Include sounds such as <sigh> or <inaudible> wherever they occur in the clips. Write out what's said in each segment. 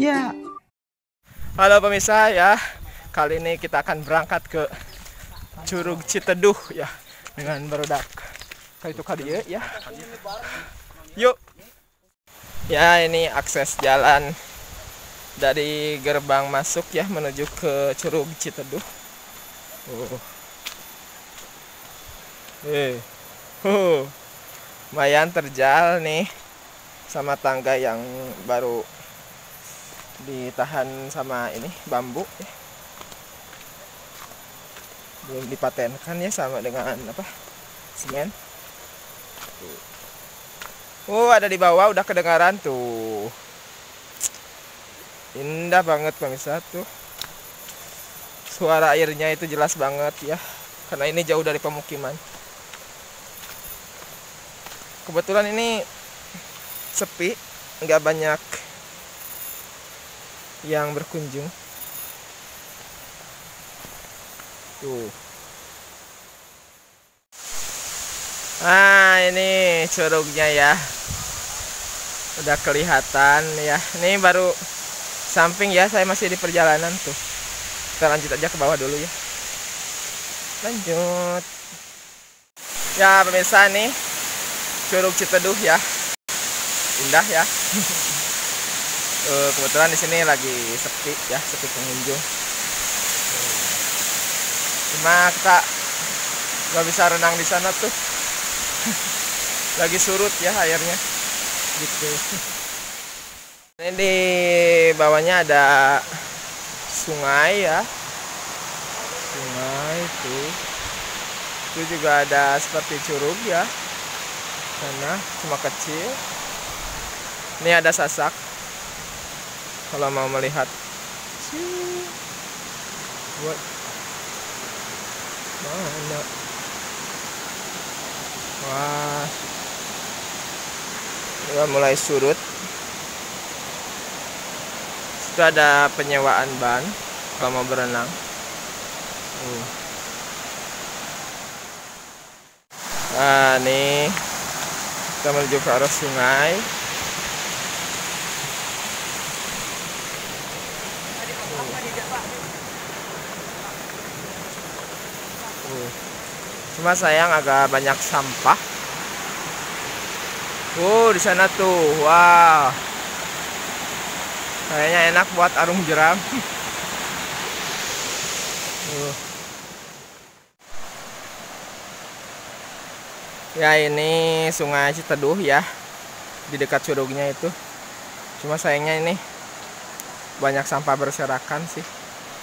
Ya. Halo pemirsa ya, kali ini kita akan berangkat ke Curug Citeduh ya dengan berudak kali itu kali ya, ya. Yuk. Ya ini akses jalan dari gerbang masuk ya menuju ke Curug Citeduh. Oh. Eh. Huh. Lumayan terjal nih sama tangga yang baru ditahan sama ini bambu ya. belum dipatenkan ya sama dengan apa semen. Oh ada di bawah udah kedengaran tuh. Indah banget pemirsa tuh. Suara airnya itu jelas banget ya. Karena ini jauh dari pemukiman. Kebetulan ini sepi nggak banyak yang berkunjung. Tuh. Ah ini curugnya ya. Udah kelihatan ya. Ini baru samping ya saya masih di perjalanan tuh. Kita lanjut aja ke bawah dulu ya. Lanjut. Ya pemirsa nih curug Citeduh ya indah ya. Uh, <laughs> kebetulan di sini lagi sepi ya sepi pengunjung. Cuma kita nggak bisa renang di sana tuh. <laughs> Lagi surut ya airnya. Gitu. <laughs> Ini di bawahnya ada sungai ya. Sungai itu. Itu juga ada seperti curug ya. Sana cuma kecil ini ada sasak. Kalau mau melihat. Buat. Mana wah. Udah mulai surut. Itu ada penyewaan ban. Kalau mau berenang. Uh. nah nih. Kita menuju ke arah sungai Cuma sayang agak banyak sampah. Oh, di sana tuh. Wow. Kayaknya enak buat arung jeram. <laughs> uh. Ya ini sungai Citeduh ya Di dekat curugnya itu Cuma sayangnya ini Banyak sampah berserakan sih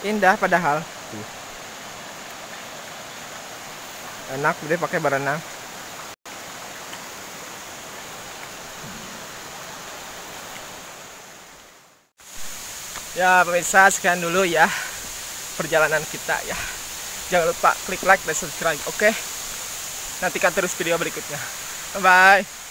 Indah padahal Tuh enak deh pakai berenang. Ya pemirsa sekian dulu ya perjalanan kita ya. Jangan lupa klik like dan subscribe oke? Nantikan terus video berikutnya. Bye bye